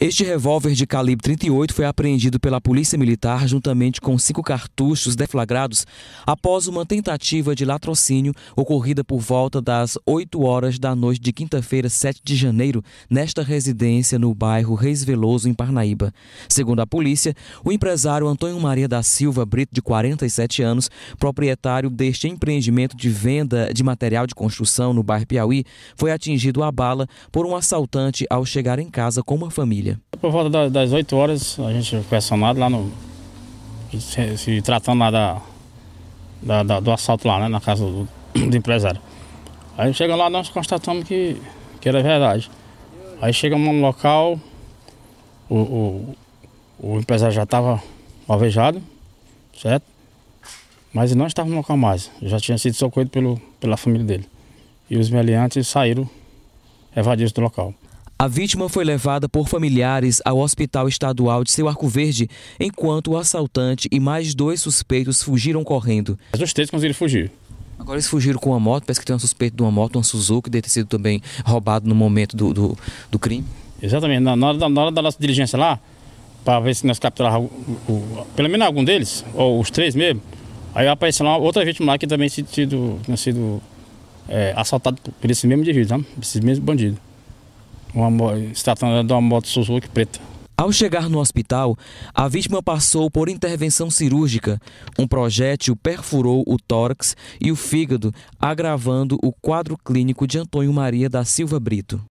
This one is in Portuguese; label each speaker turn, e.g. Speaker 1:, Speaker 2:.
Speaker 1: Este revólver de calibre 38 foi apreendido pela Polícia Militar juntamente com cinco cartuchos deflagrados após uma tentativa de latrocínio ocorrida por volta das 8 horas da noite de quinta-feira, 7 de janeiro, nesta residência no bairro Reis Veloso, em Parnaíba. Segundo a polícia, o empresário Antônio Maria da Silva Brito, de 47 anos, proprietário deste empreendimento de venda de material de construção no bairro Piauí, foi atingido a bala por um assaltante ao chegar em casa com uma família família.
Speaker 2: Por volta das 8 horas, a gente foi acionado lá no. Se, se tratando lá da, da, da, do assalto lá, né, na casa do, do empresário. Aí chegamos lá, nós constatamos que, que era verdade. Aí chegamos no local, o, o, o empresário já estava alvejado, certo? Mas não estava no local mais, já tinha sido socorrido pelo, pela família dele. E os meliantes saíram evadidos do local.
Speaker 1: A vítima foi levada por familiares ao Hospital Estadual de Seu Arco Verde, enquanto o assaltante e mais dois suspeitos fugiram correndo.
Speaker 2: Os três conseguiram fugir.
Speaker 1: Agora eles fugiram com uma moto, parece que tem um suspeito de uma moto, uma Suzuki, deve ter sido também roubado no momento do, do, do crime.
Speaker 2: Exatamente, na hora, da, na hora da nossa diligência lá, para ver se nós capturávamos pelo menos algum deles, ou os três mesmo, aí apareceu lá outra vítima lá que também tinha sido, tinha sido é, assaltado por esse mesmo indivíduo, tá? esses mesmos bandidos uma, se tratando de uma moto Suzuki preta.
Speaker 1: Ao chegar no hospital, a vítima passou por intervenção cirúrgica. Um projétil perfurou o tórax e o fígado, agravando o quadro clínico de Antônio Maria da Silva Brito.